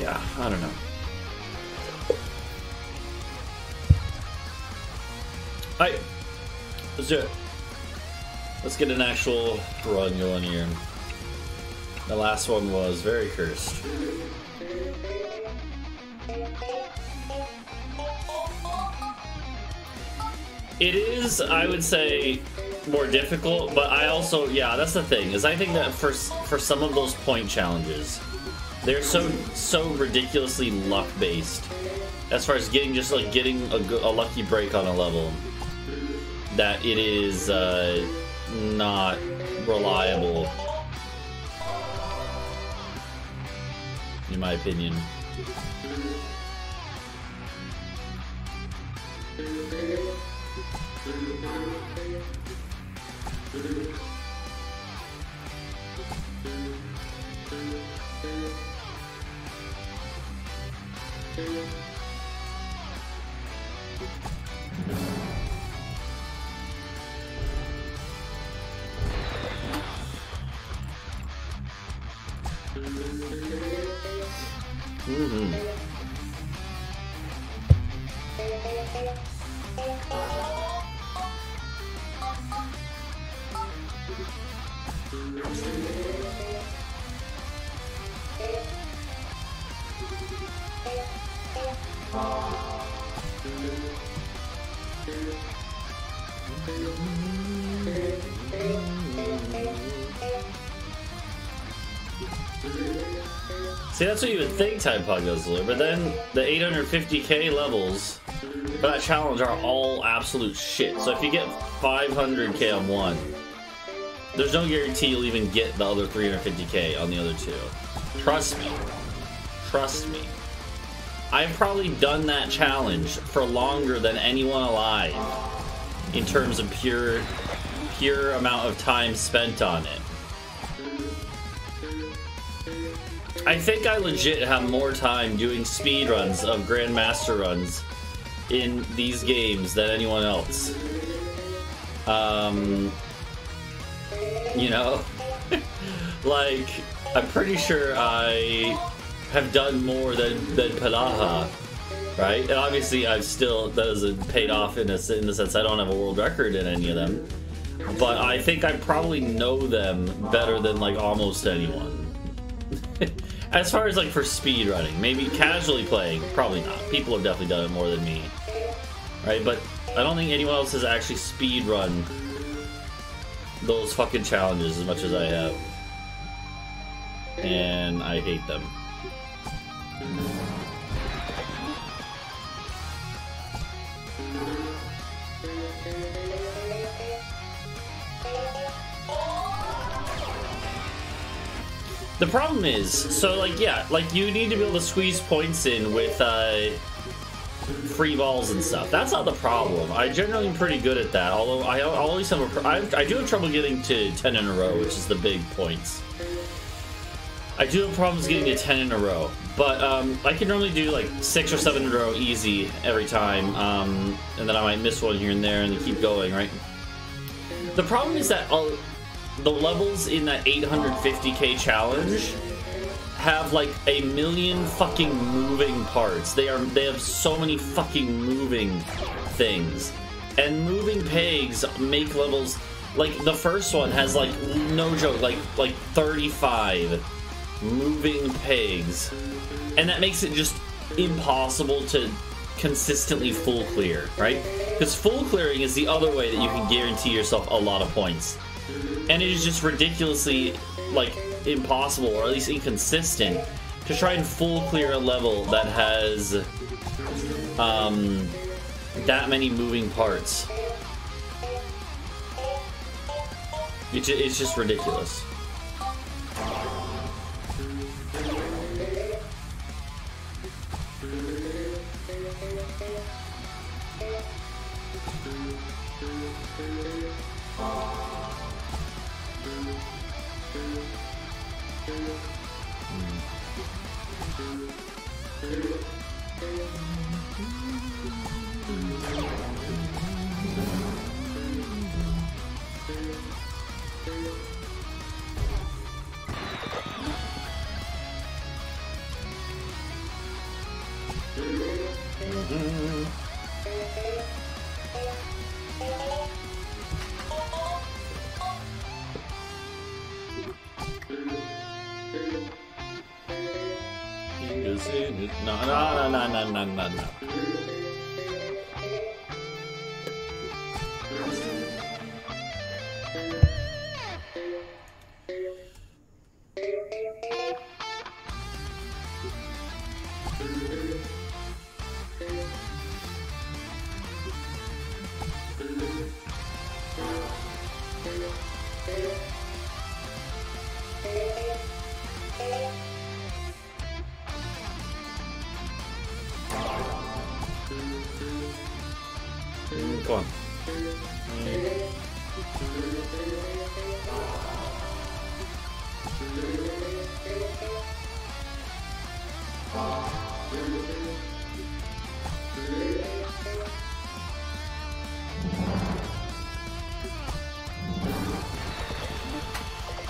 yeah, I don't know. Alright, let's do it. Let's get an actual run going here. The last one was very cursed. It is, I would say, more difficult, but I also, yeah, that's the thing, is I think that for, for some of those point challenges, they're so, so ridiculously luck-based. As far as getting, just like getting a, a lucky break on a level, that it is, uh, not reliable. In my opinion. See, that's what you would think Tide Pod goes to but then the 850k levels for that challenge are all absolute shit. So if you get 500k on one, there's no guarantee you'll even get the other 350k on the other two. Trust me. Trust me. I've probably done that challenge for longer than anyone alive in terms of pure pure amount of time spent on it. I think I legit have more time doing speed runs of Grandmaster runs in these games than anyone else. Um, you know, like I'm pretty sure I have done more than than Panaha, right? And obviously, I've still that hasn't paid off in a, in the sense I don't have a world record in any of them, but I think I probably know them better than like almost anyone. As far as like for speed running, maybe casually playing, probably not. People have definitely done it more than me, right? But I don't think anyone else has actually speed run those fucking challenges as much as I have, and I hate them. The problem is, so like, yeah, like you need to be able to squeeze points in with uh, free balls and stuff. That's not the problem. I generally am pretty good at that. Although I always have a, I, I do have trouble getting to ten in a row, which is the big points. I do have problems getting to ten in a row, but um, I can normally do like six or seven in a row easy every time, um, and then I might miss one here and there, and keep going, right? The problem is that I'll, the levels in that 850k challenge have like a million fucking moving parts. They are they have so many fucking moving things. And moving pegs make levels like the first one has like no joke like like 35 moving pegs. And that makes it just impossible to consistently full clear, right? Because full clearing is the other way that you can guarantee yourself a lot of points and it is just ridiculously like impossible or at least inconsistent to try and full clear a level that has um, that many moving parts. It's, it's just ridiculous. Mm-hmm. No, no, no, no, no, no, no.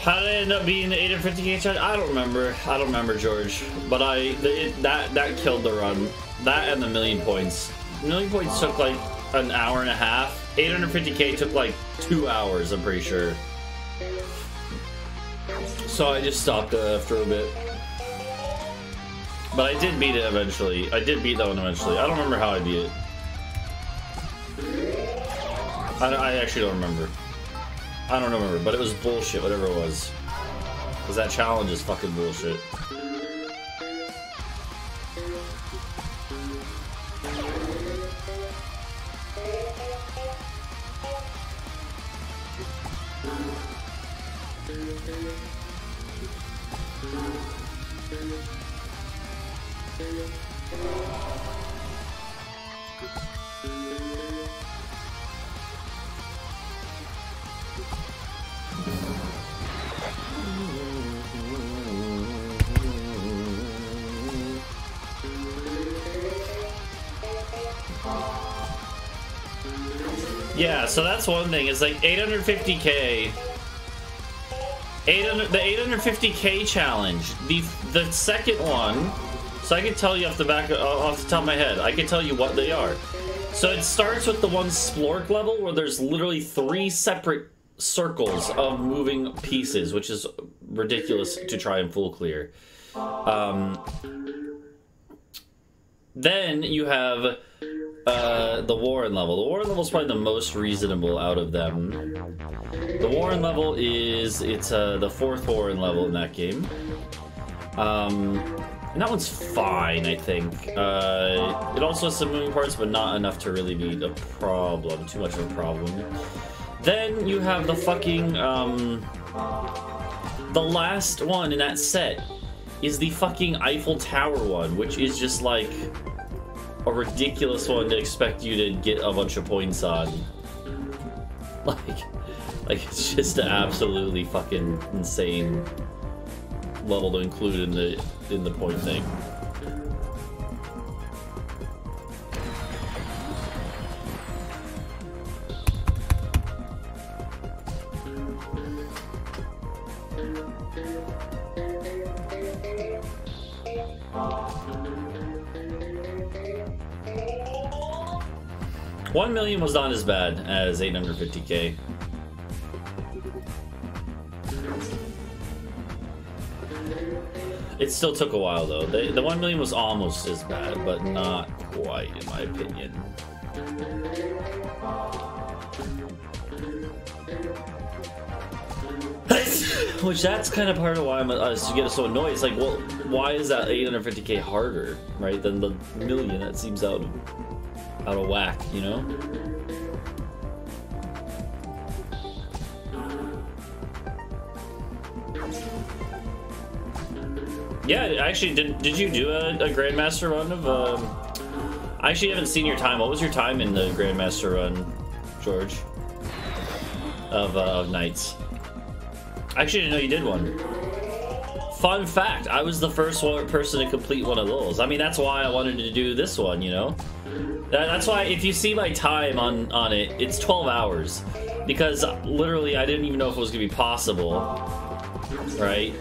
How did it end up being the 850k charge? I don't remember. I don't remember, George. But I it, that that killed the run. That and the million points. Million points took like an hour and a half. 850k took like two hours. I'm pretty sure. So I just stopped after a bit. But I did beat it eventually. I did beat that one eventually. I don't remember how I beat it. I, I actually don't remember. I don't remember, but it was bullshit, whatever it was. Because that challenge is fucking bullshit. So that's one thing. It's like 850k. 800, the 850k challenge. The the second one. So I can tell you off the back off the top of my head. I can tell you what they are. So it starts with the one splork level where there's literally three separate circles of moving pieces, which is ridiculous to try and full clear. Um, then you have uh, the Warren level. The Warren level is probably the most reasonable out of them. The Warren level is it's uh, the fourth Warren level in that game. Um, and that one's fine, I think. Uh, it also has some moving parts, but not enough to really be a problem. Too much of a problem. Then you have the fucking um, the last one in that set is the fucking Eiffel Tower one, which is just like a ridiculous one to expect you to get a bunch of points on. Like, like it's just absolutely fucking insane level to include in the in the point thing. Million was not as bad as 850k. It still took a while though. The, the 1 million was almost as bad, but not quite in my opinion. Which that's kind of part of why I'm uh, to get so annoyed. It's like, well, why is that 850k harder, right, than the million? That seems out out of whack, you know? Yeah, actually, did did you do a, a Grandmaster run of? Um, I actually haven't seen your time. What was your time in the Grandmaster run, George? Of uh, of NiGHTS. I actually didn't know you did one. Fun fact: I was the first one, person to complete one of those. I mean, that's why I wanted to do this one. You know, that's why if you see my time on on it, it's 12 hours because literally I didn't even know if it was gonna be possible, right?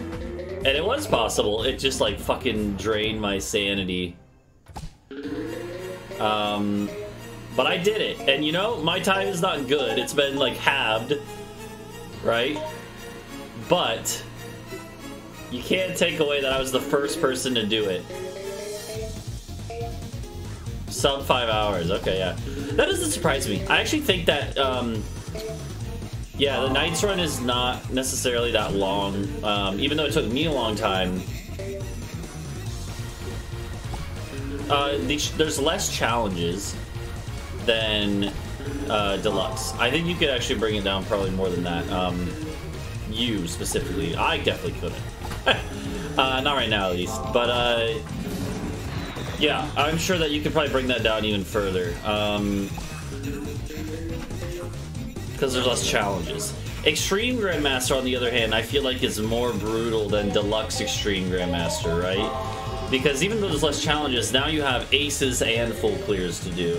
And it was possible. It just like fucking drained my sanity. Um, but I did it, and you know, my time is not good. It's been like halved, right? But you can't take away that I was the first person to do it. Sub five hours. Okay, yeah. That doesn't surprise me. I actually think that, um, yeah, the NiGHTS run is not necessarily that long. Um, even though it took me a long time. Uh, there's less challenges than uh, Deluxe. I think you could actually bring it down probably more than that. Um, you specifically. I definitely couldn't. uh, not right now, at least. But, uh, yeah, I'm sure that you could probably bring that down even further. Um, because there's less challenges. Extreme Grandmaster, on the other hand, I feel like is more brutal than Deluxe Extreme Grandmaster, right? Because even though there's less challenges, now you have aces and full clears to do.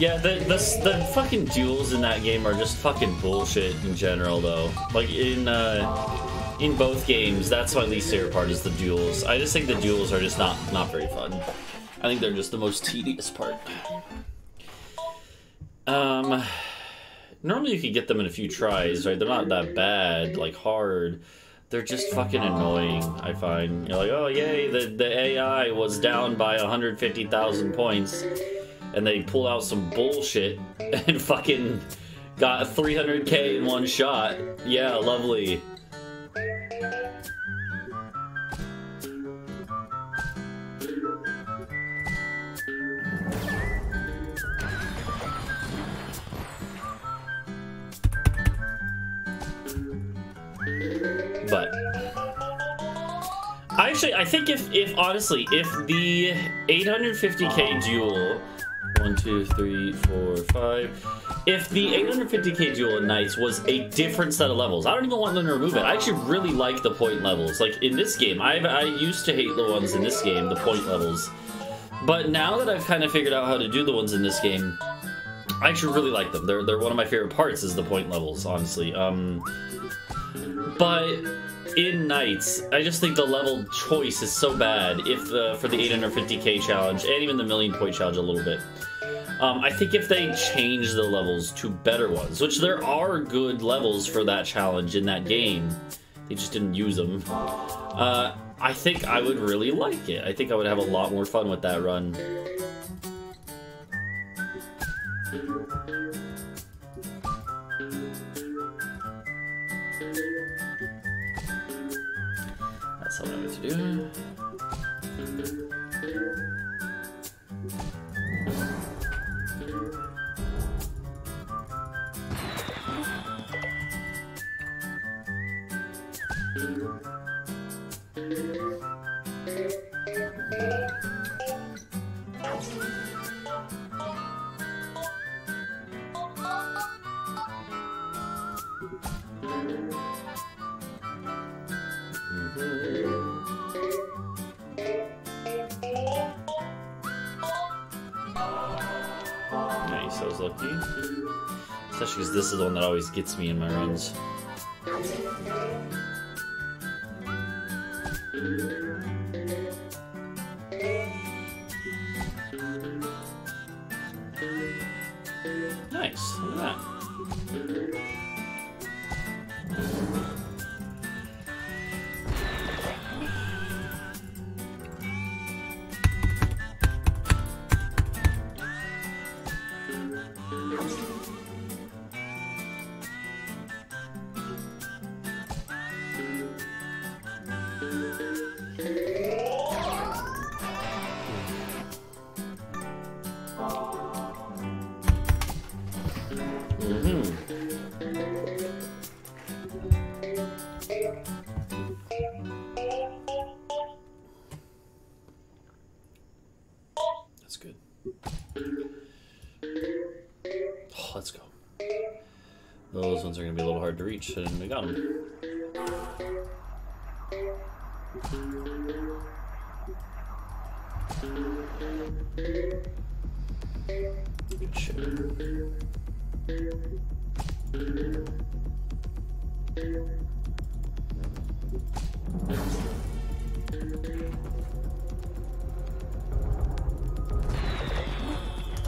Yeah, the, the, the fucking duels in that game are just fucking bullshit in general, though. Like, in, uh, in both games, that's my least favorite part, is the duels. I just think the duels are just not, not very fun. I think they're just the most tedious part. Um, normally you could get them in a few tries, right? They're not that bad, like, hard they're just fucking annoying, I find. You're like, oh yay, the, the AI was down by 150,000 points and they pull out some bullshit and fucking got 300k in one shot. Yeah, lovely. But I actually, I think if, if honestly, if the 850k duel one, two, three, four, five. If the 850k duel in NiGHTS was a different set of levels, I don't even want them to remove it. I actually really like the point levels. Like in this game, I I used to hate the ones in this game, the point levels. But now that I've kind of figured out how to do the ones in this game, I actually really like them. They're they're one of my favorite parts is the point levels, honestly. Um, but in NiGHTS, I just think the level choice is so bad. If for the 850k challenge and even the million point challenge a little bit. Um, I think if they change the levels to better ones, which there are good levels for that challenge in that game, they just didn't use them. Uh, I think I would really like it. I think I would have a lot more fun with that run. That's what I meant to do. This is the one that always gets me in my runs.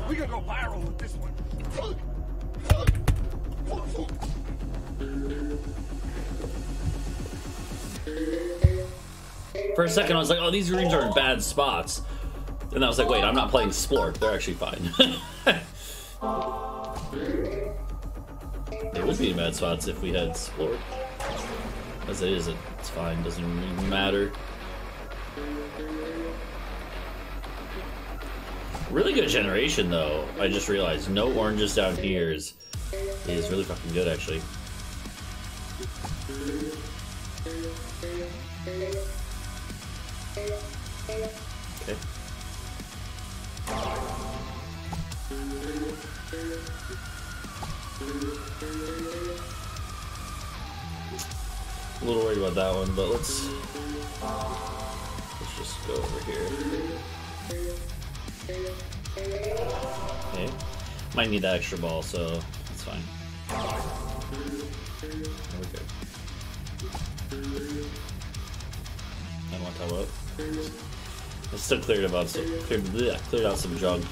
We gotta go viral with this one. For a second, I was like, oh, these rooms are in bad spots. And I was like, wait, I'm not playing Splork. They're actually fine. they would be in bad spots if we had Splork. As it is, it's fine. Doesn't really matter. Really good generation, though. I just realized no oranges down here is, is really fucking good, actually. Okay. A little worried about that one, but let's go over here. Okay. Might need that extra ball, so it's fine. There we go. I want to up. I still cleared about some cleared, bleh, cleared out some junk.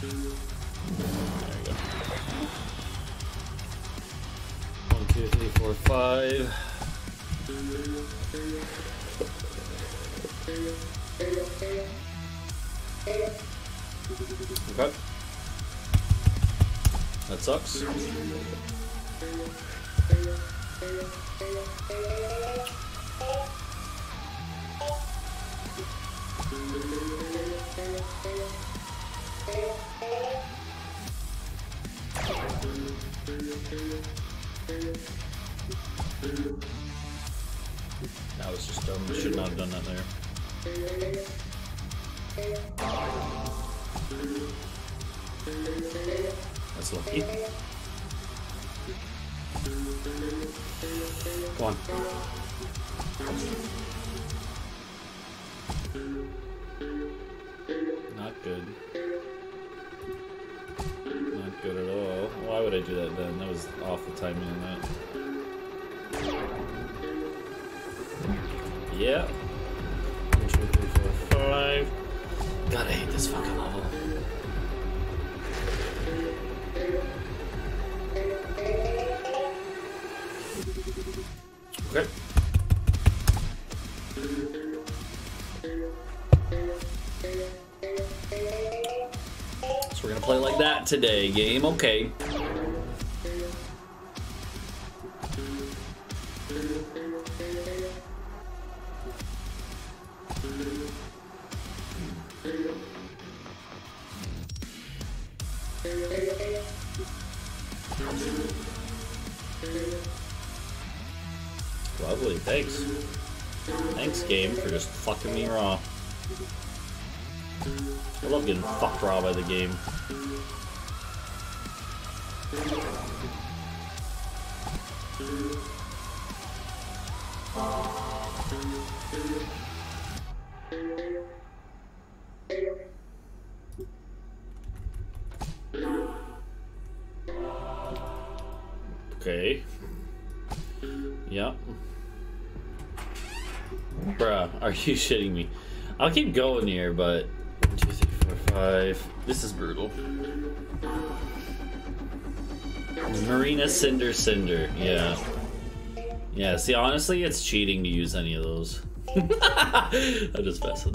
There we go. One, two, three, four, five. Okay. That sucks. That was just dumb. Should not have done that there. That's lucky. Come on. Not good. Not good at all. Why would I do that then? That was awful timing on that. Yeah. One, two, three, four, five. God, I hate this fucking level. Okay. So we're gonna play like that today, game. Okay. By the game. Okay. Yep. Bruh, are you shitting me? I'll keep going here, but five. This is brutal. Marina Cinder Cinder, yeah. Yeah, see, honestly, it's cheating to use any of those. I'm just messing.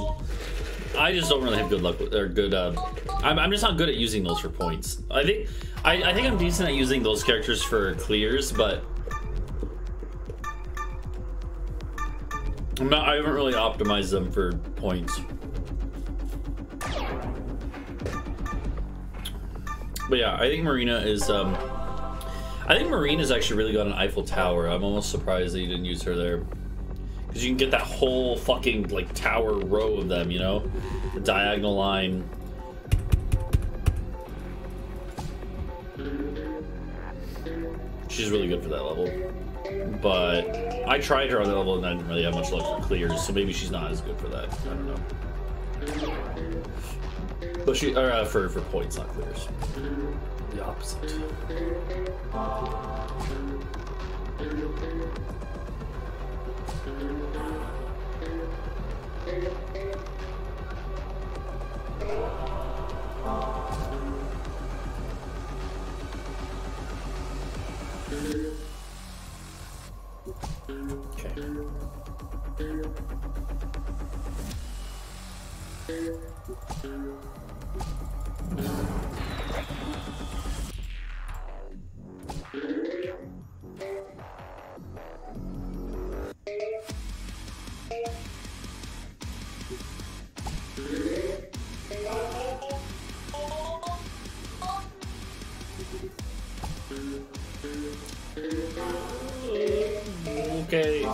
I just don't really have good luck with, or good, uh, I'm, I'm just not good at using those for points. I think, I, I think I'm decent at using those characters for clears, but I'm not, I haven't really optimized them for points. But yeah, I think Marina is, um, I think Marina's actually really got an Eiffel Tower. I'm almost surprised that you didn't use her there. Because you can get that whole fucking, like, tower row of them, you know? The diagonal line. She's really good for that level. But I tried her on that level and I didn't really have much luck for clears, so maybe she's not as good for that. I don't know. But she, or, uh, for, for points, not clears. The opposite. Okay,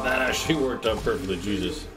that actually worked out perfectly, Jesus.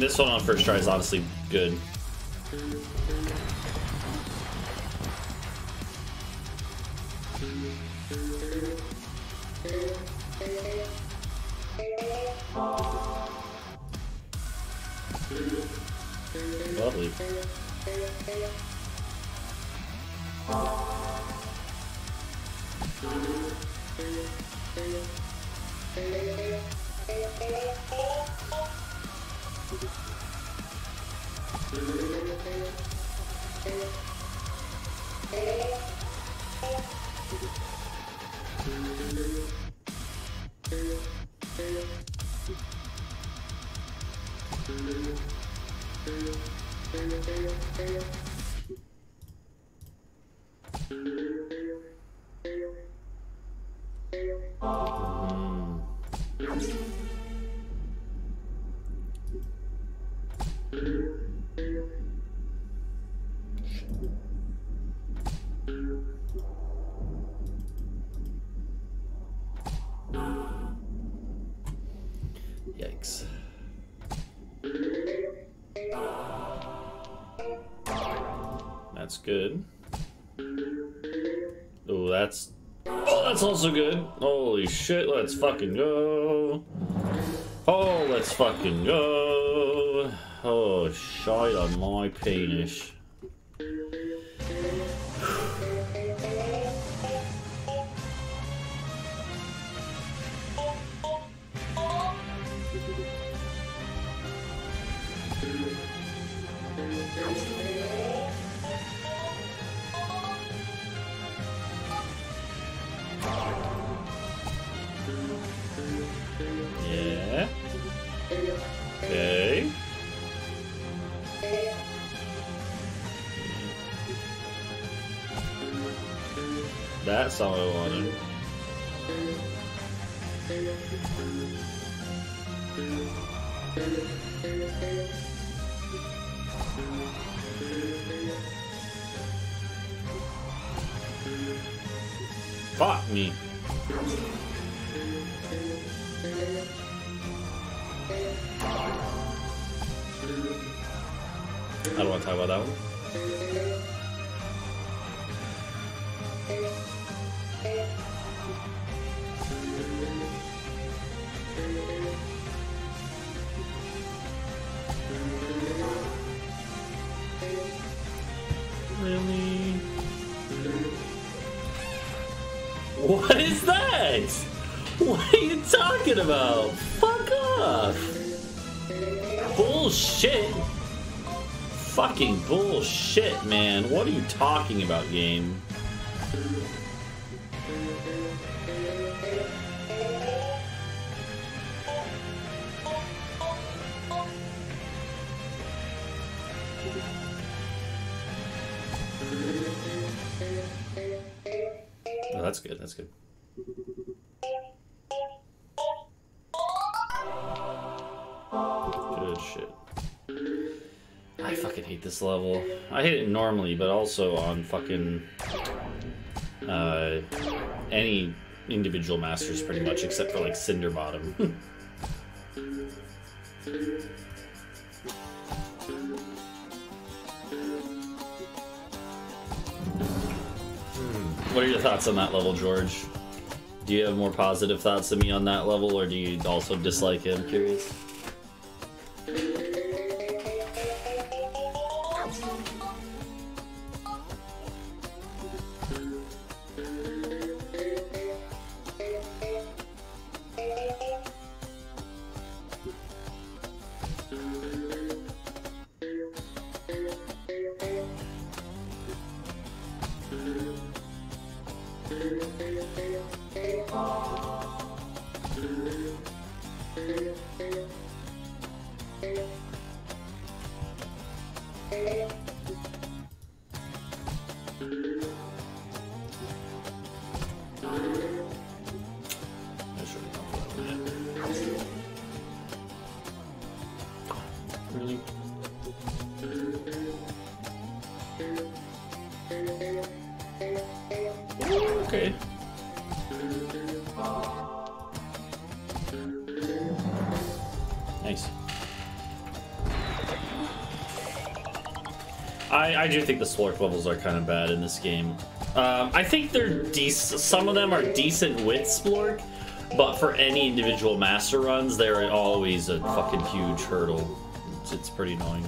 This one on first try is honestly good. Good. Oh, that's... Oh, that's also good. Holy shit, let's fucking go. Oh, let's fucking go. Oh, shite on my penis. That's all I about? Fuck off! Bullshit! Fucking bullshit, man. What are you talking about, game? Oh, that's good, that's good. Level. I hit it normally, but also on fucking uh, any individual masters pretty much, except for like Cinderbottom. What are your thoughts on that level, George? Do you have more positive thoughts than me on that level, or do you also dislike it? I'm curious. I, do think the Splork levels are kind of bad in this game. Um, I think they're decent. Some of them are decent with Splork, but for any individual master runs, they're always a fucking huge hurdle. It's, it's pretty annoying.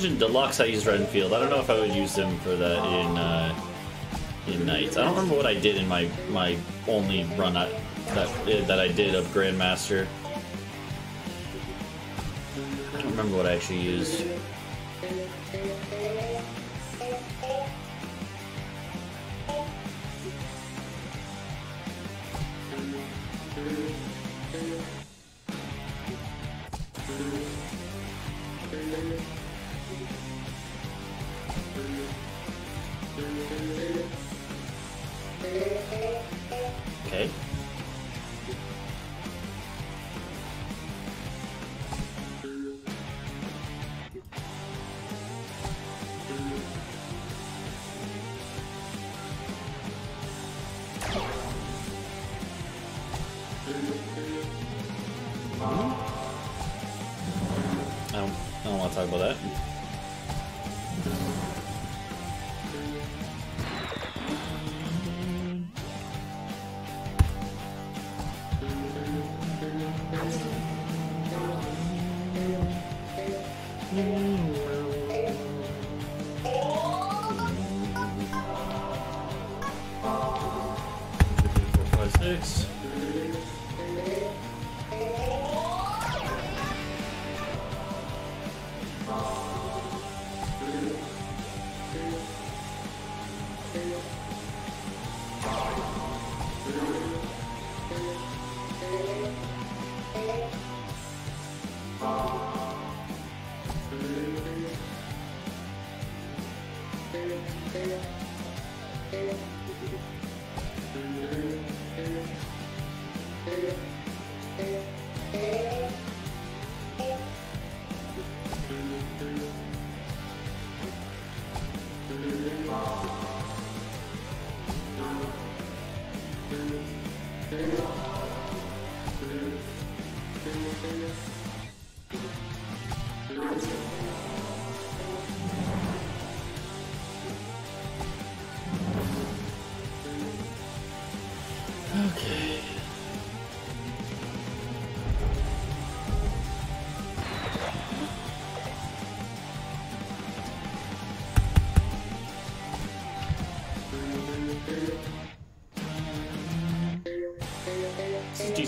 Deluxe, I used Renfield. I don't know if I would use him for that in uh, in NiGHTS. I don't remember what I did in my my only run that that I did of Grandmaster. I don't remember what I actually used. I don't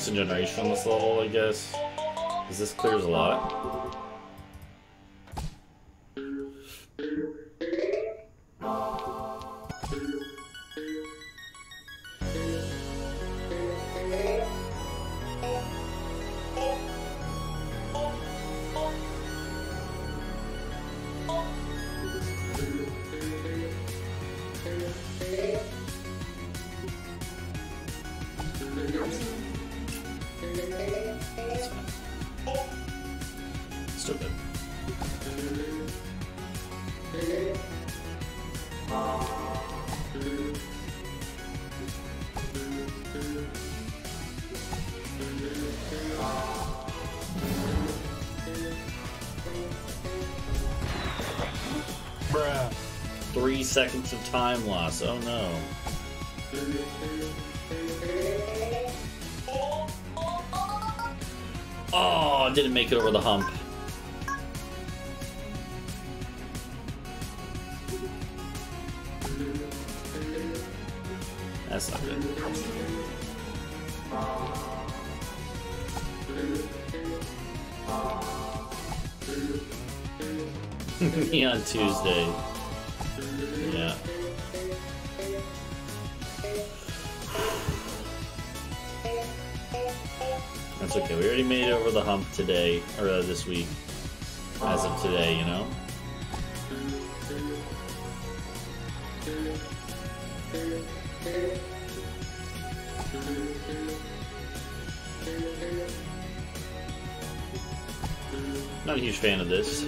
decent generation on this level, I guess. Because this clears a lot. Seconds of time loss. Oh no. Oh, didn't make it over the hump. That's not good. Me on Tuesday. Today, or uh, this week. As of today, you know? Not a huge fan of this.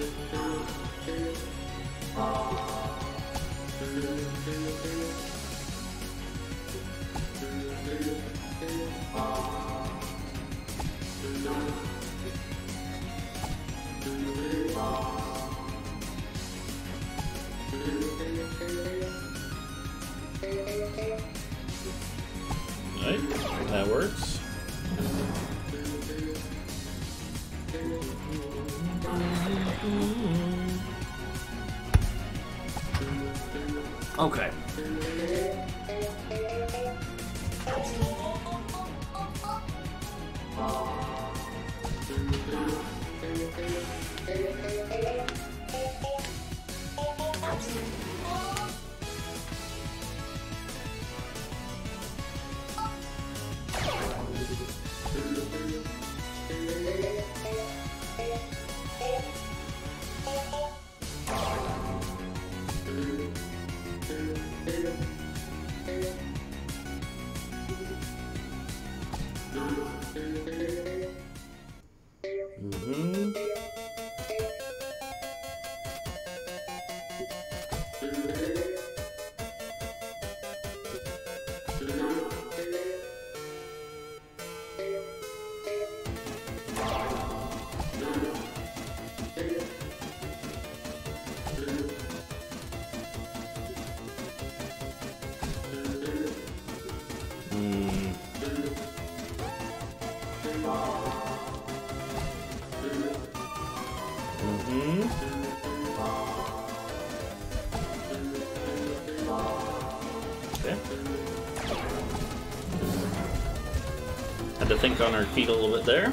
On our feet a little bit there.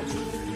That's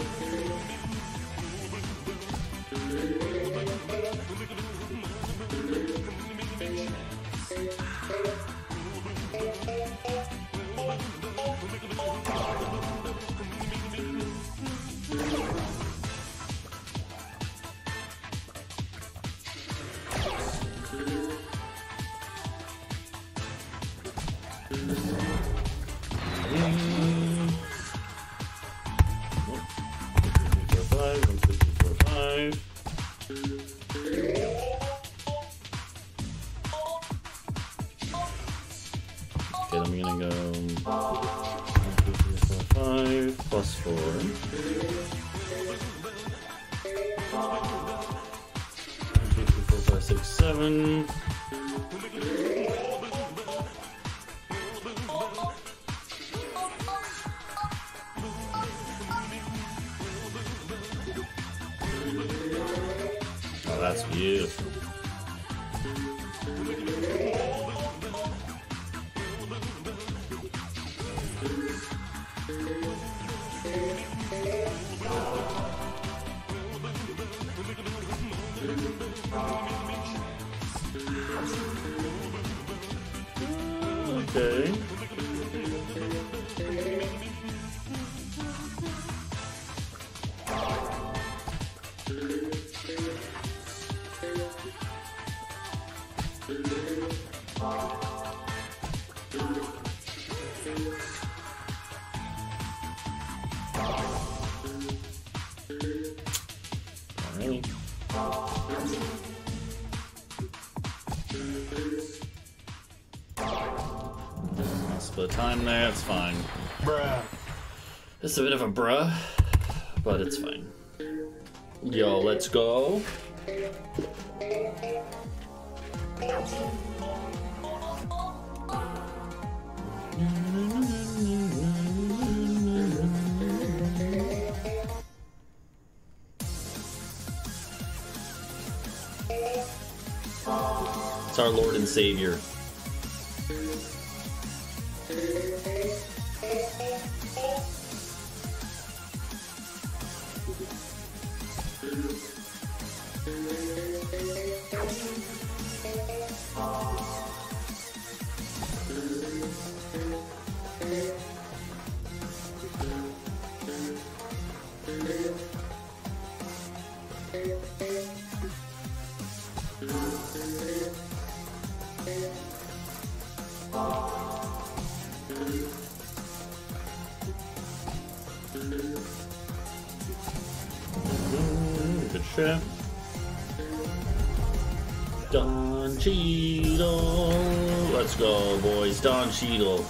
time there, it's fine. Bruh. It's a bit of a bruh, but it's fine. Yo, let's go. It's our Lord and Savior. Shit. Don Cheadle. Let's go, boys. Don Cheadle.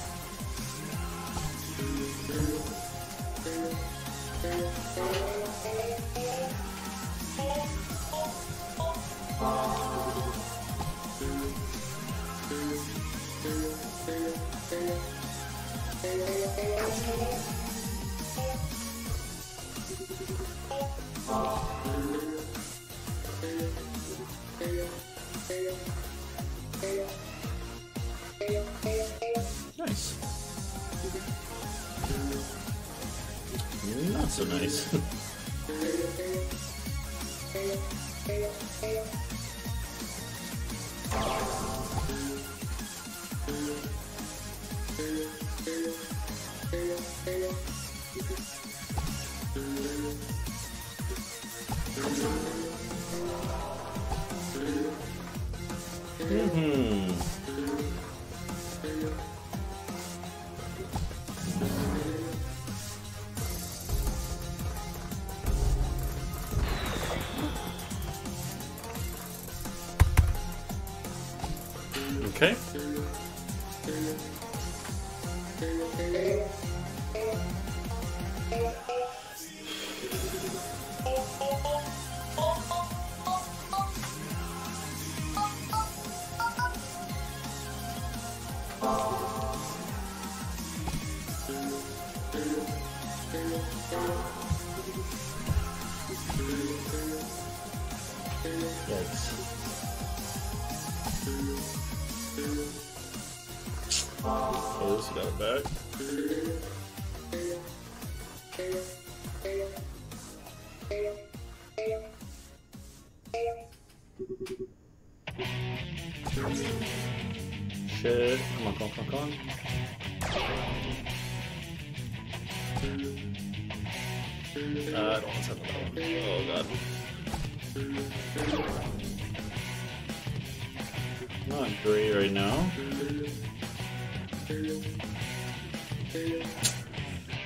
Not great right now.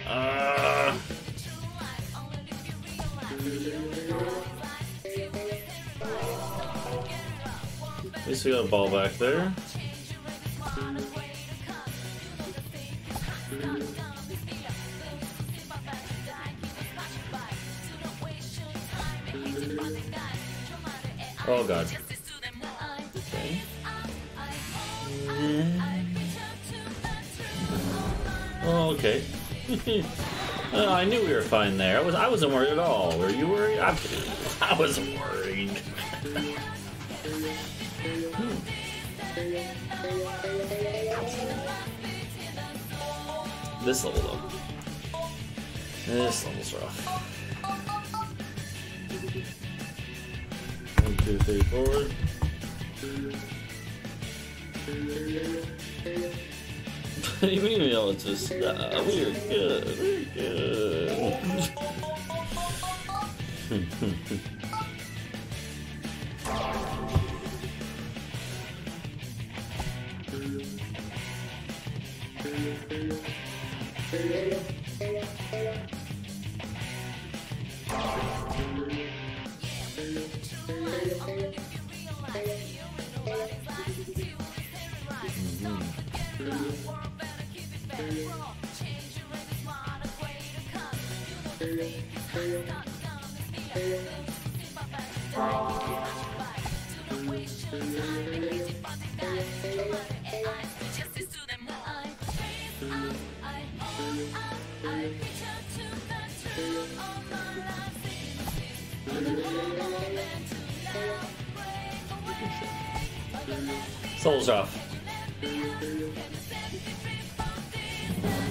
Uh, at least we got a ball back there. Oh god. Okay. Uh, I knew we were fine there. I was I wasn't worried at all. Were you worried? I, I wasn't worried. This level though. This level's rough. One, two, three, four. You mean we all just uh, we're good, we're good.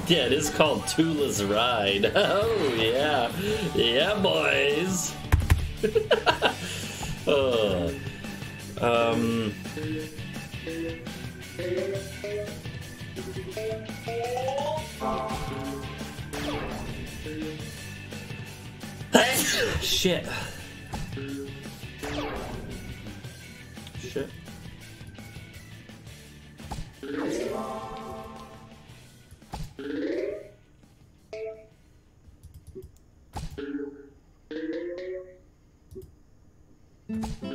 Yeah, it is called Tula's Ride. Oh yeah, yeah, boys. Mm-hmm.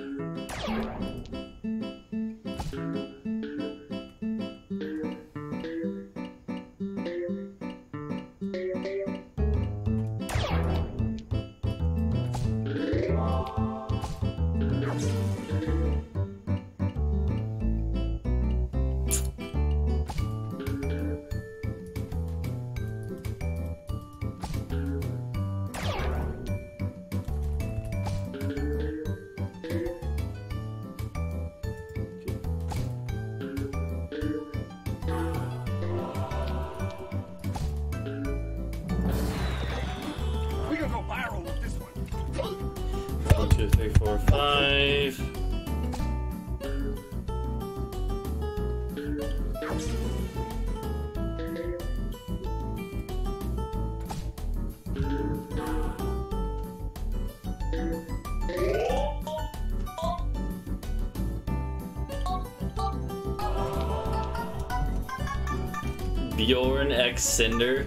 X Cinder.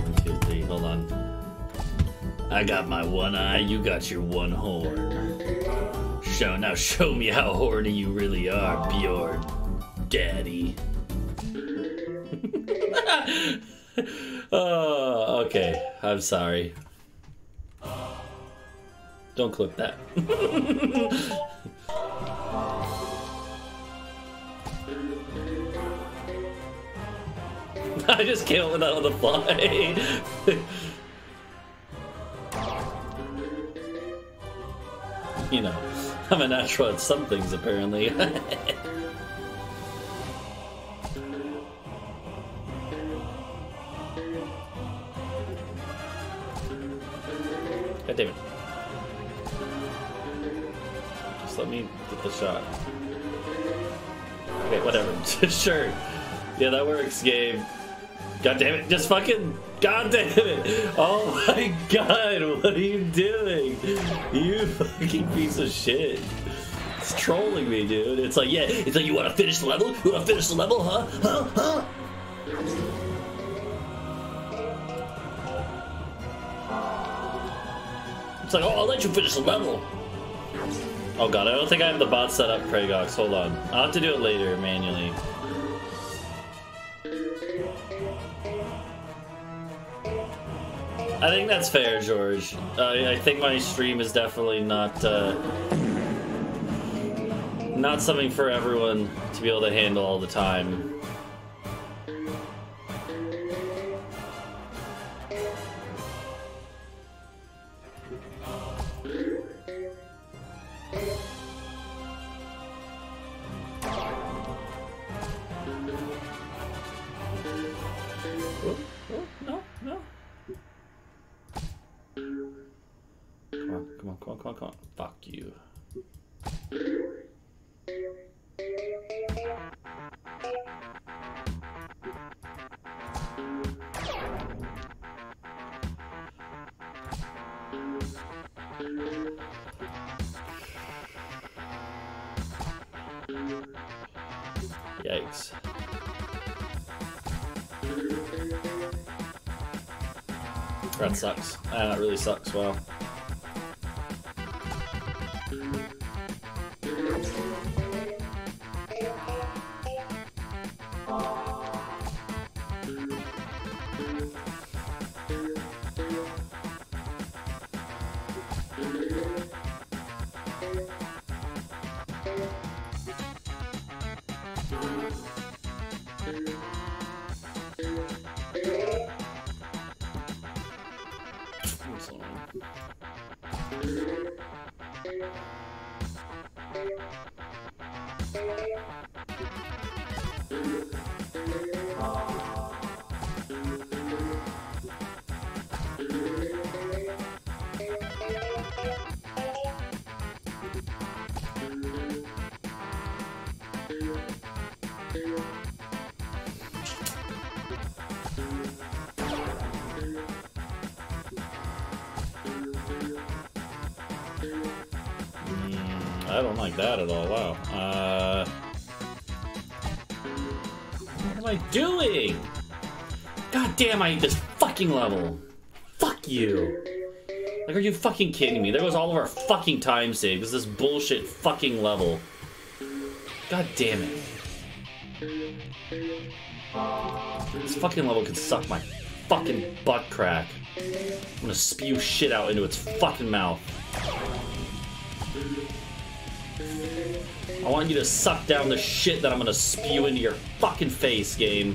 One, two, three, hold on. I got my one eye, you got your one horn. Show now show me how horny you really are, Bjorn. Daddy. oh, okay. I'm sorry. Don't clip that. just came up with that on the fly. You know, I'm a natural at some things, apparently. God damn it. Just let me get the shot. Okay, whatever. sure. Yeah, that works, game. God damn it, just fucking God damn it! Oh my god, what are you doing? You fucking piece of shit. It's trolling me, dude. It's like, yeah, it's like, you wanna finish the level? You wanna finish the level, huh? Huh? Huh? It's like, oh, I'll let you finish the level. Oh god, I don't think I have the bot set up, Kragox. Hold on. I'll have to do it later, manually. I think that's fair, George. I think my stream is definitely not uh, not something for everyone to be able to handle all the time. Sucks. Uh, that really sucks. Well. Fucking kidding me? There was all of our fucking time saves. This bullshit fucking level. God damn it. This fucking level can suck my fucking butt crack. I'm gonna spew shit out into its fucking mouth. I want you to suck down the shit that I'm gonna spew into your fucking face, game.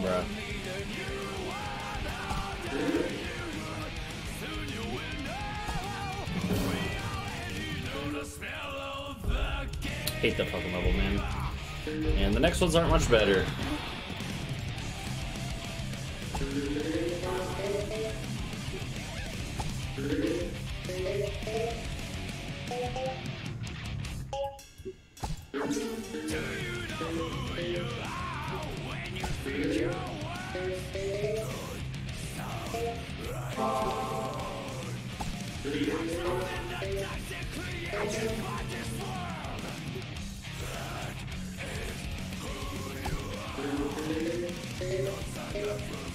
Bruh. Hate that fucking level, man. And the next ones aren't much better.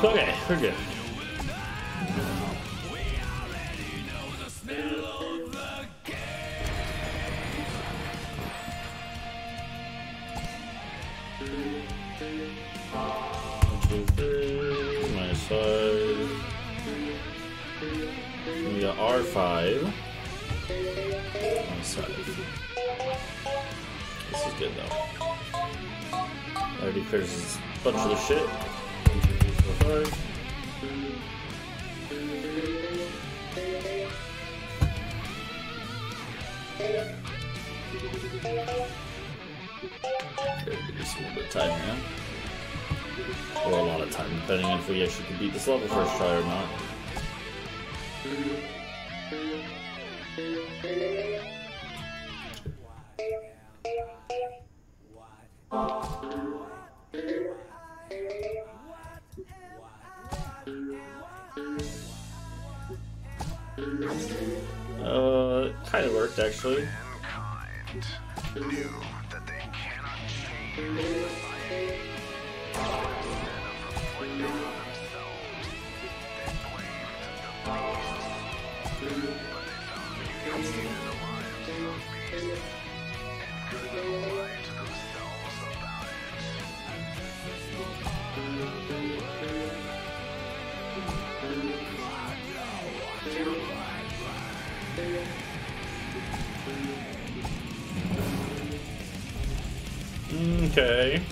Okay, we're good. We got R5. Minus five. This is good though. Already clears a bunch of the shit. Okay, give a little bit of time now. Or a lot of time, depending on if we actually can beat this level first try or not. Actually. Mankind Okay.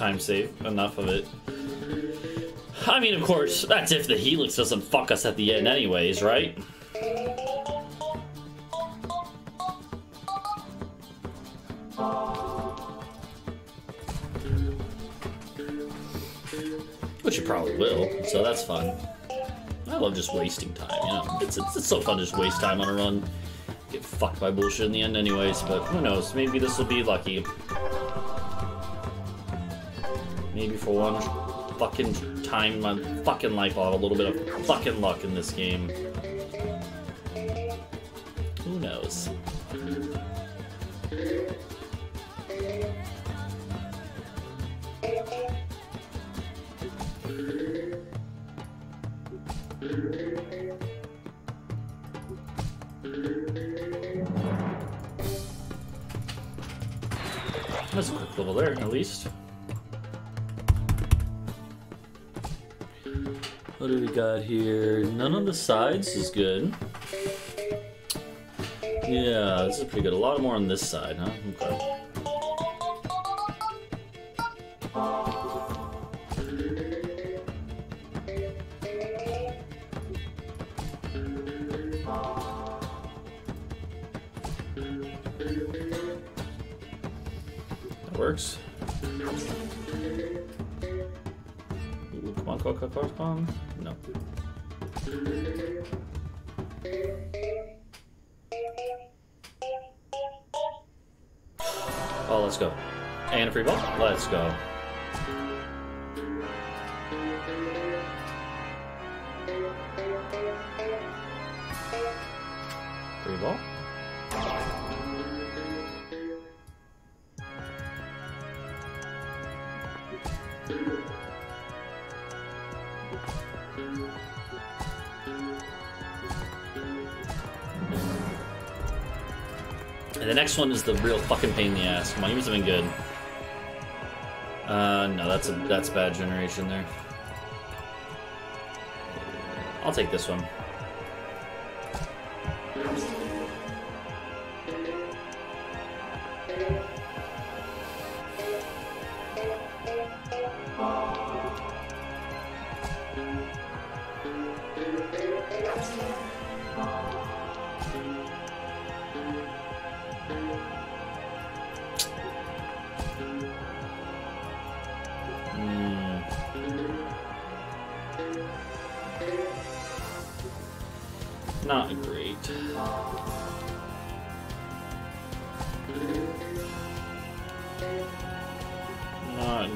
Time save, enough of it. I mean, of course, that's if the Helix doesn't fuck us at the end anyways, right? Which it probably will, so that's fun. I love just wasting time, you know? It's, it's, it's so fun to just waste time on a run. Get fucked by bullshit in the end anyways, but who knows, maybe this will be lucky. Maybe for one fucking time my fucking life I'll have a little bit of fucking luck in this game. Here? None on the sides is good. Yeah, this is pretty good. A lot more on this side, huh? Okay. Next one is the real fucking pain in the ass. Come on, give me something good. Uh, no, that's a that's bad generation there. I'll take this one.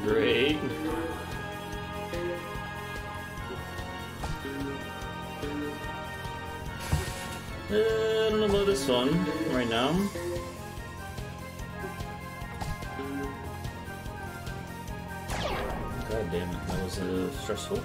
Great. Uh, I don't know about this one right now. God damn it, that was uh, stressful.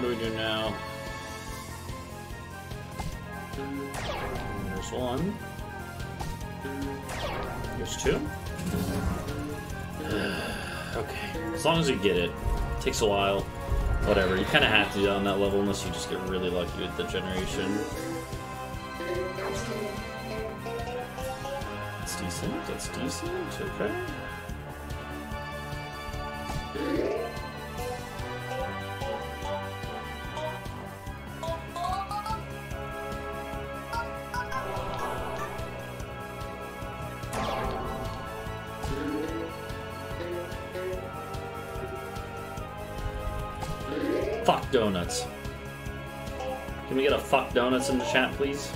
What do we do now? There's one. There's two. okay. As long as you get it. Takes a while. Whatever. You kind of have to do on that level unless you just get really lucky with the generation. That's decent. That's decent. Okay. Donuts in the chat, please?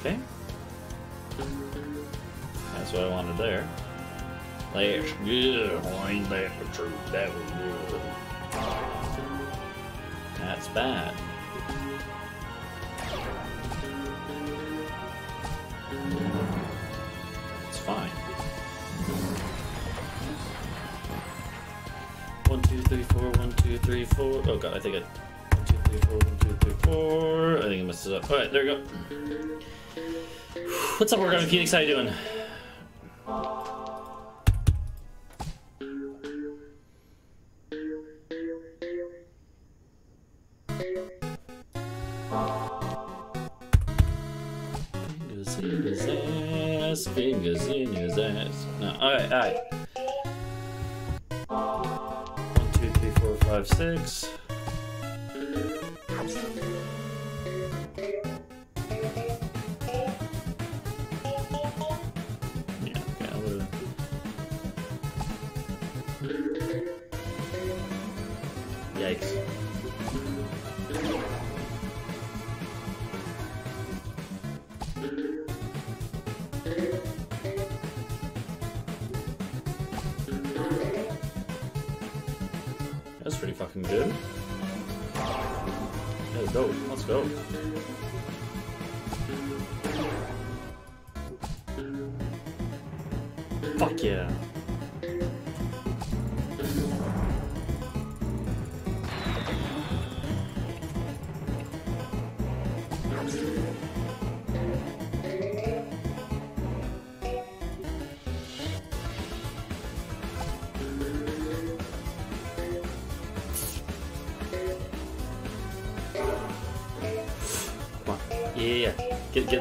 Okay. That's what I wanted there. That's good. Oh, ain't that the truth? That was good. That's bad. It's fine. One, two, three, four, one, two, three, four. Oh god, I think I. One, two, three, four, one, two, three, four. I think I messed it up. Alright, there we go. What's up, Oregon Phoenix? How you doing?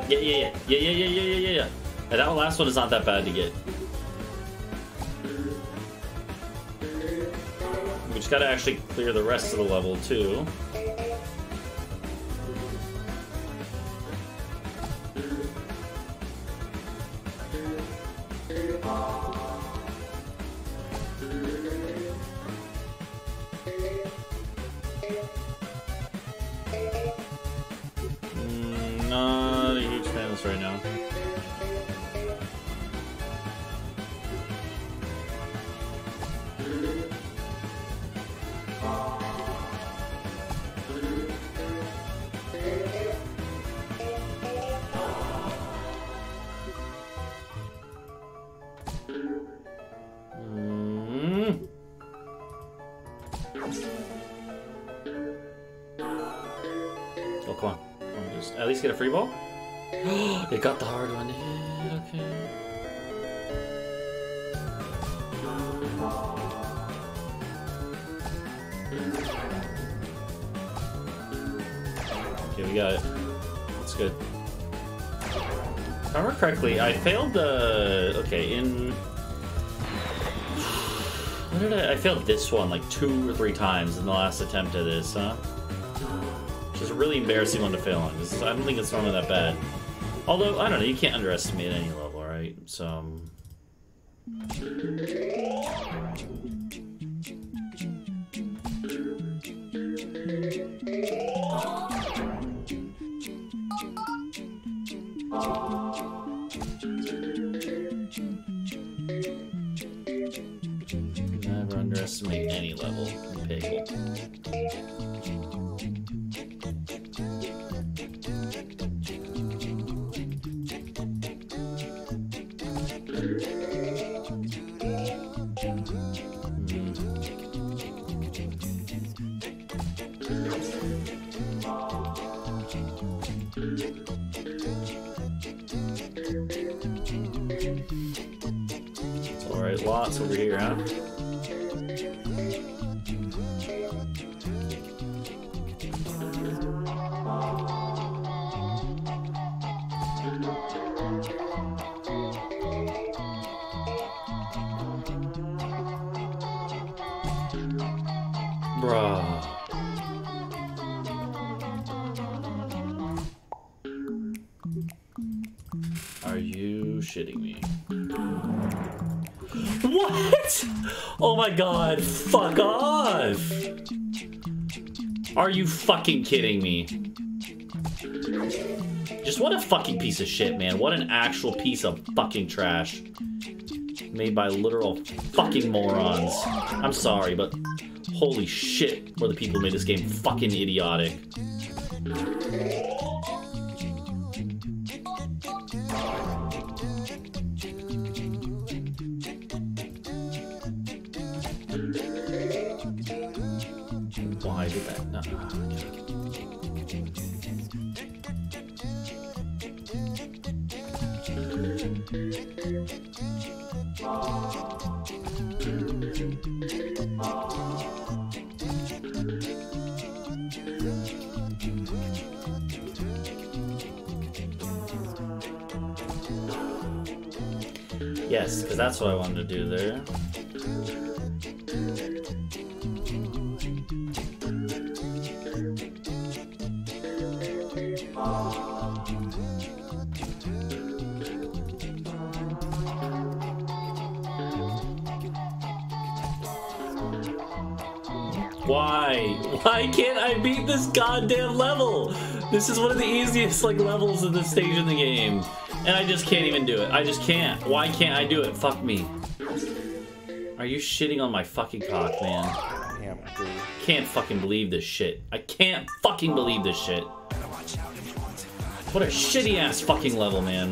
Yeah, yeah. Yeah, yeah, yeah, yeah, yeah, yeah, yeah. And that last one is not that bad to get. We just gotta actually clear the rest of the level, too. Mm. Oh, come on. Come on, just at least get a free ball. It got the hard one. Yeah, okay. Okay, we got it. That's good. If I remember correctly, I failed the. Okay, in. What did I? I failed this one like two or three times in the last attempt at this, huh? Which is a really embarrassing one to fail on. I don't think it's normally that bad. Although, I don't know, you can't underestimate any level, right? So. um, Are you fucking kidding me? Just what a fucking piece of shit, man. What an actual piece of fucking trash. Made by literal fucking morons. I'm sorry, but holy shit, were the people who made this game fucking idiotic. Yes, because that's what I wanted to do there. Goddamn level? This is one of the easiest like levels of this stage in the game. And I just can't even do it. I just can't. Why can't I do it? Fuck me. Are you shitting on my fucking cock, man? Can't. Can't fucking believe this shit. I can't fucking believe this shit. What a shitty ass fucking level, man.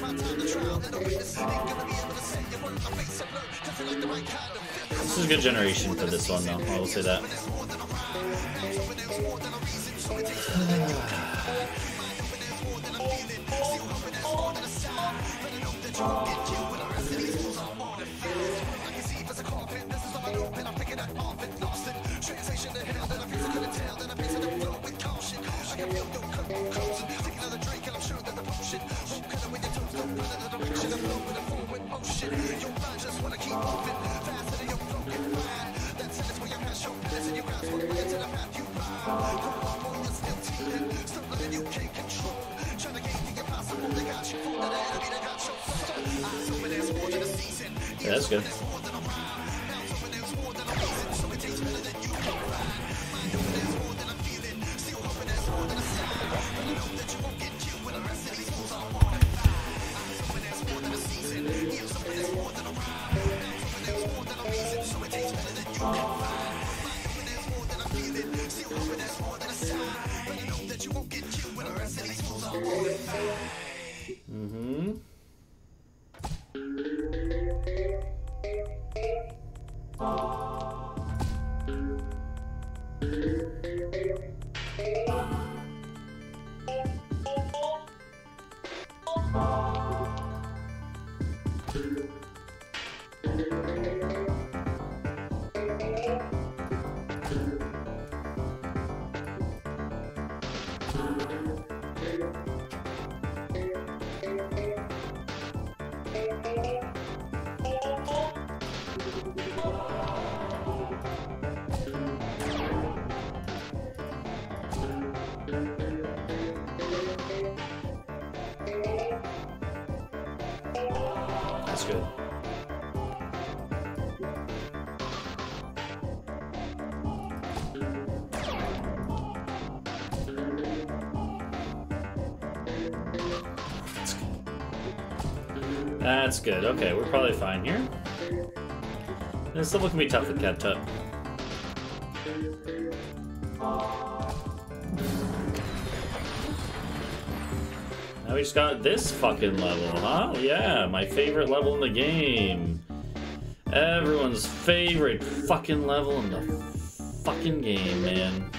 This is a good generation for this one, though. I will say that. Good. That's good. Okay, we're probably fine here. This level can be tough with Kat Tut. Now we just got this fucking level, huh? Yeah, my favorite level in the game. Everyone's favorite fucking level in the fucking game, man.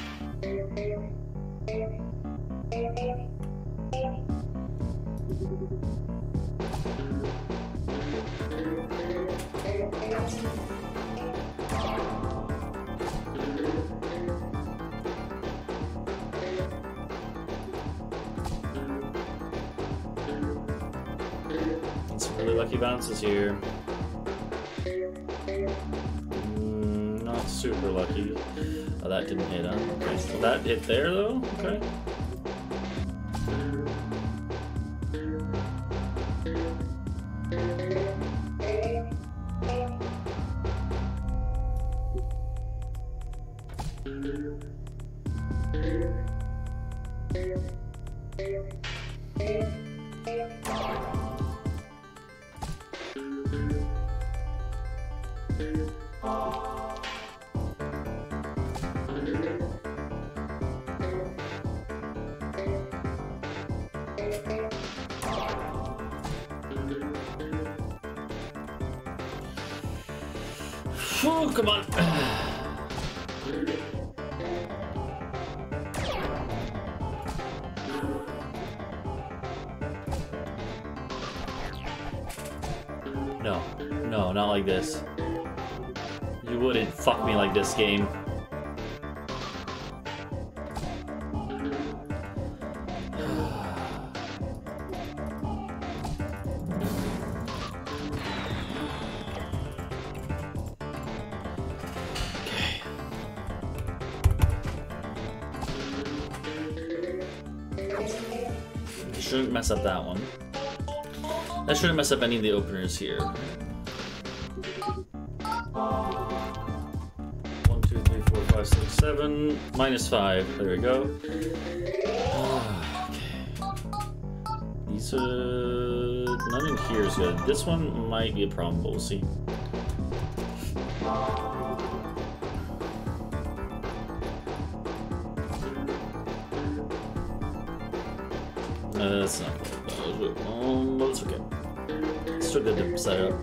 Some really lucky bounces here. Mm, not super lucky. Oh, that didn't hit, huh? Okay. So that hit there, though? Okay. Like this. You wouldn't fuck me like this game. Shouldn't mess up that one. That shouldn't mess up any of the openers here. Minus five. There we go. okay. These uh none in here is good. This one might be a problem, but we'll see. Uh, that's not good. Um, but it's okay. Still good to set up.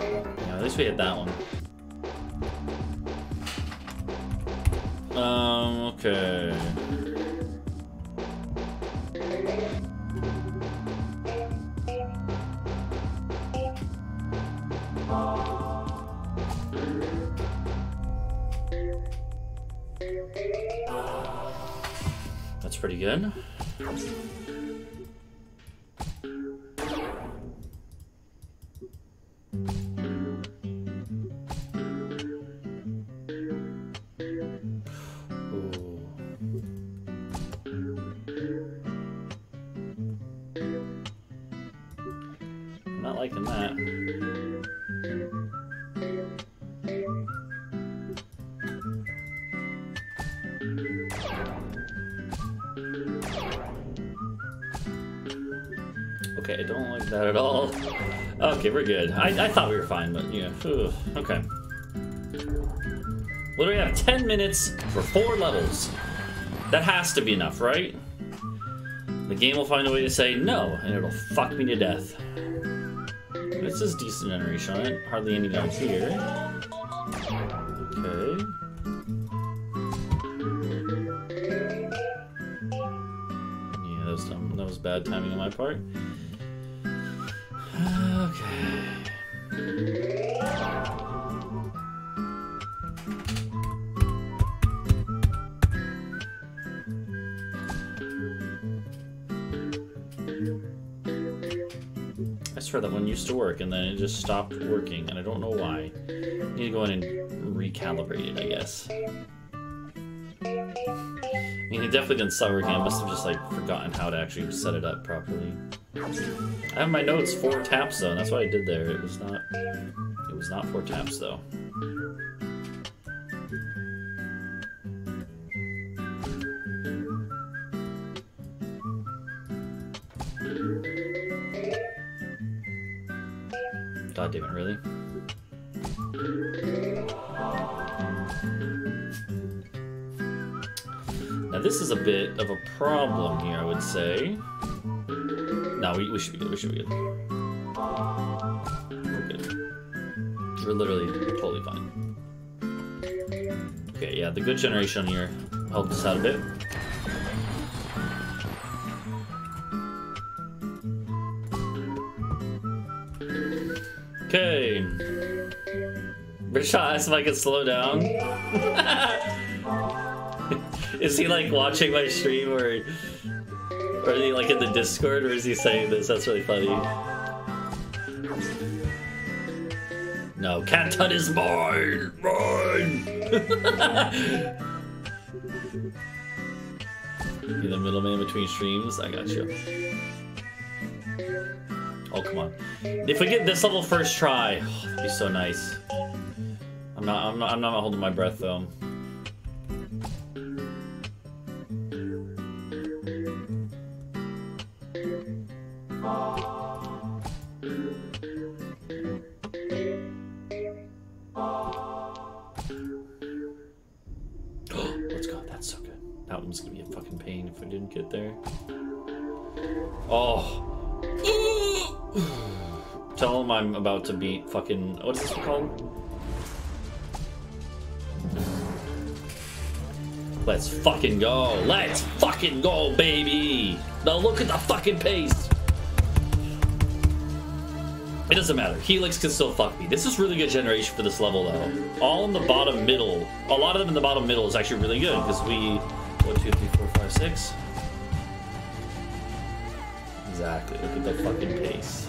Yeah, at least we hit that one. Liking that. Okay, I don't like that at all. Okay, we're good. I, I thought we were fine, but yeah. Ugh, okay. What do we have? 10 minutes for four levels. That has to be enough, right? The game will find a way to say no, and it'll fuck me to death. This is decent generation. Hardly any down here. Okay. Yeah, that was dumb. That was bad timing on my part. Work and then it just stopped working and I don't know why. I Need to go in and recalibrate it, I guess. I mean, it definitely didn't stop working. I must have just like forgotten how to actually set it up properly. I have my notes four taps though, that's what I did there. It was not. It was not four taps though. It! Really? Now this is a bit of a problem here, I would say. No, we, we should be good. We should be good. We're good. We're literally totally fine. Okay, yeah, the good generation here helped us out a bit. If I could slow down. is he like watching my stream or or is he like in the Discord or is he saying this? That's really funny. No, Kat Tut is mine! Mine! Be the middleman between streams. I got you. Oh, come on. If we get this level first try, oh, that'd be so nice. I'm not, I'm not, I'm not holding my breath though. Let's go. That's so good. That one's gonna be a fucking pain if I didn't get there. Oh. Tell I'm about to beat fucking. What is this called? Let's fucking go. Let's fucking go, baby. Now look at the fucking pace. It doesn't matter. Helix can still fuck me. This is really good generation for this level, though. All in the bottom middle. A lot of them in the bottom middle is actually really good because we. One, two, three, four, five, six. Exactly. Look at the fucking pace.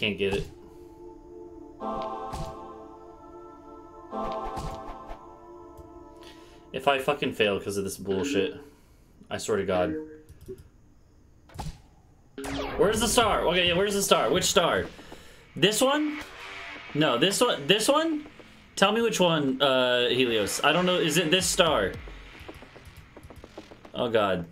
Can't get it. If I fucking fail because of this bullshit, I swear to God. Where's the star? Okay, yeah, where's the star? Which star? This one? No, this one. This one? Tell me which one, uh, Helios. I don't know. Is it this star? Oh God.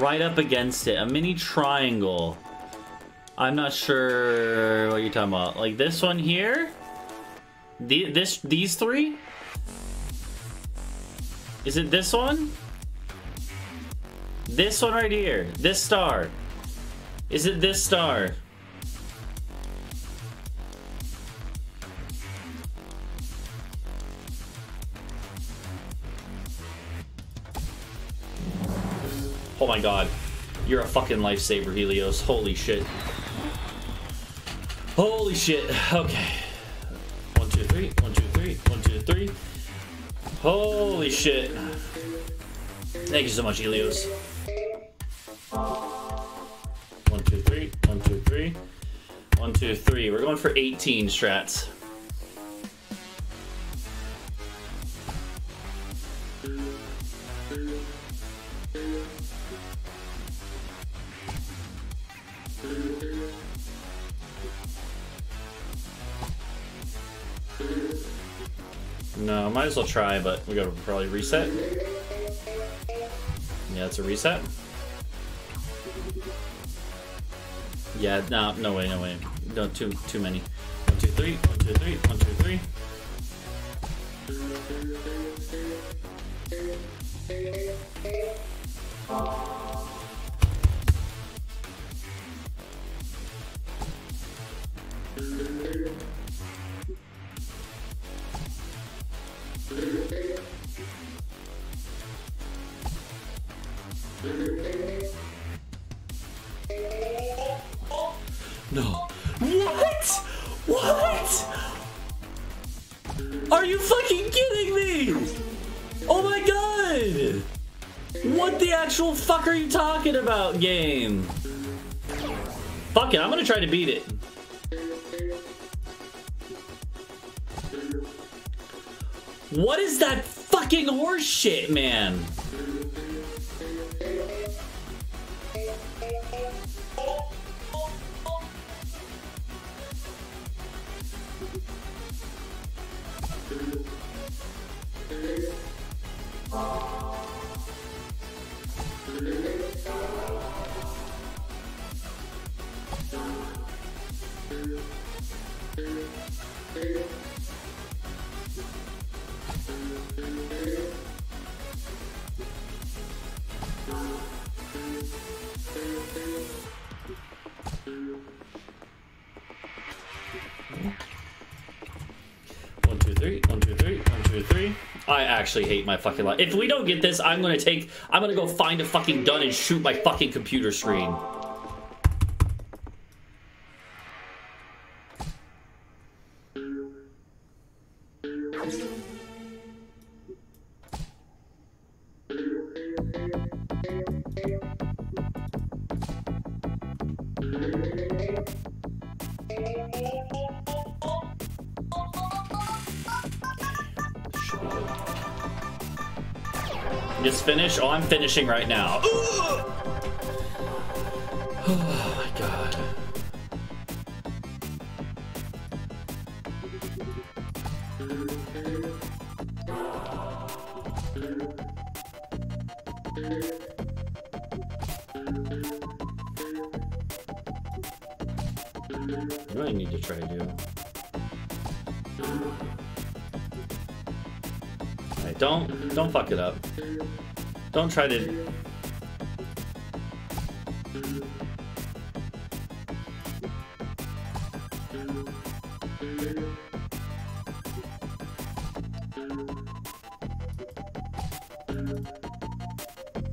Right up against it. A mini triangle. I'm not sure what you're talking about. Like this one here? The, this, these three? Is it this one? This one right here. This star. Is it this star? My god. You're a fucking lifesaver, Helios. Holy shit. Holy shit. Okay. One, two, three. One, two, three. One, two, three. Holy shit. Thank you so much, Helios. One, two, three. One, two, three. One, two, three. We're going for 18 strats. No, might as well try, but we gotta probably reset. Yeah, it's a reset. Yeah, no, no way, no way. No, too, too many. One, two, three. One, two, three. One, two, three. No. What? What? Are you fucking kidding me? Oh my god! What the actual fuck are you talking about, game? Fuck it, I'm gonna try to beat it. What is that fucking horse shit, man? Actually hate my fucking life. If we don't get this, I'm gonna take, I'm gonna go find a fucking gun and shoot my fucking computer screen. Finishing right now. Oh my god. What do I need to try to do? Alright, don't don't fuck it up. Don't try to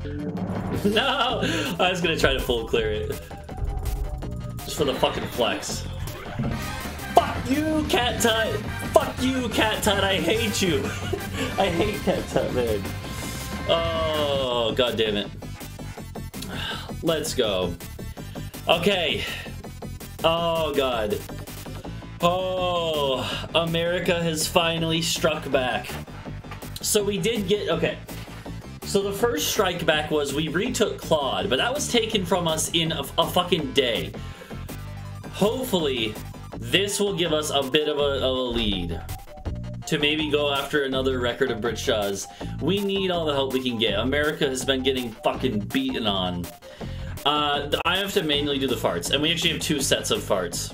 No! I was gonna try to full clear it. Just for the fucking flex. Fuck you, Kat Tut! Fuck you, Kat Tut! I hate you! I hate Kat Tut, man. Oh, god damn it. Let's go. Okay. Oh, god. Oh, America has finally struck back. So we did get. Okay. So the first strike back was we retook Claude, but that was taken from us in a, a fucking day. Hopefully, this will give us a bit of a, of a lead to maybe go after another record of Britsha's. We need all the help we can get. America has been getting fucking beaten on. Uh, I have to manually do the farts, and we actually have two sets of farts.